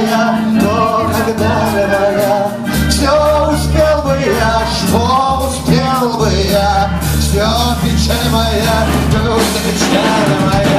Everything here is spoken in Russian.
моя, но когда же моя, все успел бы я, что успел бы я, все печаль моя, грустная печаль моя.